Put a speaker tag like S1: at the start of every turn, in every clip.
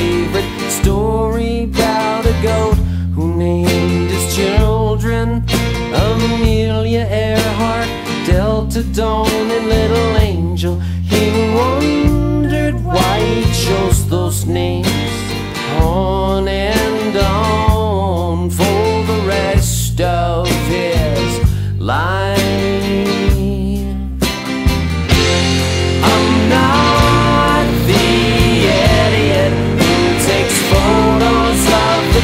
S1: favorite story about a goat who named his children Amelia Earhart, Delta Dawn, and Little Angel. He wondered why he chose those names on and on.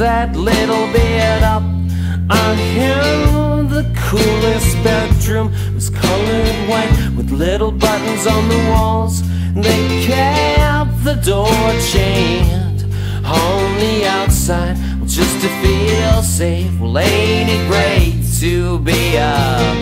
S1: that little bit up. On him, the coolest bedroom was colored white with little buttons on the walls. They kept the door chained on the outside just to feel safe. Well, ain't it great to be alive?